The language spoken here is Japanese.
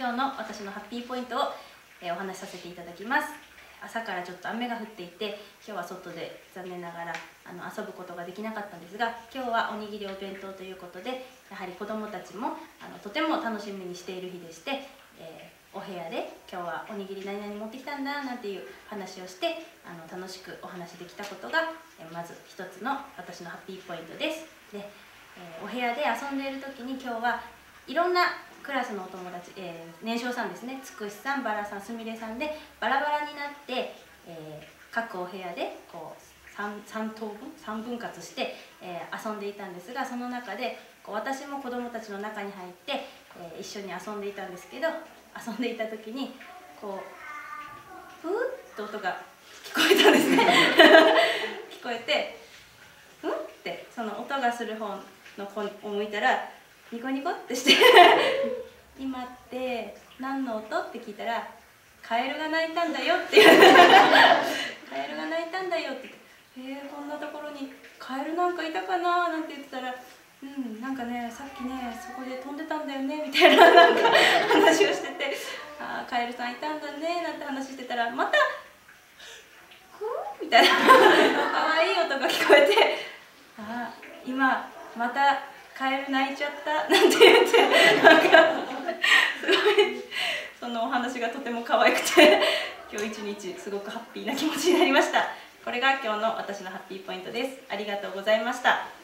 今日の私のハッピーポイントを、えお話しさせていただきます朝からちょっと雨が降っていて今日は外で残念ながらあの遊ぶことができなかったんですが今日はおにぎりお弁当ということでやはり子どもたちもあのとても楽しみにしている日でして、えーお部屋で今日はおにぎり何々持ってきたんだなんていう話をしてあの楽しくお話できたことが、えまず一つの私のハッピーポイントです。でえーお部屋で遊んでいる時に今日はいろんなクラスのお友達、えー年少さんですねつくしさんバラさんすみれさんでバラバラになって、えー各お部屋でこう 3, 三等分？3分割して、えー遊んでいたんですがその中でこう私も子どもたちの中に入って、えー一緒に遊んでいたんですけど遊んでいた時にこうふーっと音が聞こえたんですね 聞こえて「ん?」ってその音がする方の子を向いたらニコニコってして「今って何の音?」って聞いたら「カエルが鳴いたんだよ」っていう「カエルが鳴いたんだよ」って言って「えー、こんなところにカエルなんかいたかな?」なんて言ってたら「うんなんかねさっきねそこで飛んでたんだよね」みたいななんか話をしてて「あーカエルさんいたんだね」なんて話してたらまた「ふー」みたいな可愛い音が聞こえて「あー今またカエル泣いちゃった」なんて言ってなんかすごいそのお話がとても可愛くて今日一日すごくハッピーな気持ちになりました。これが今日の私のハッピーポイントです。ありがとうございました。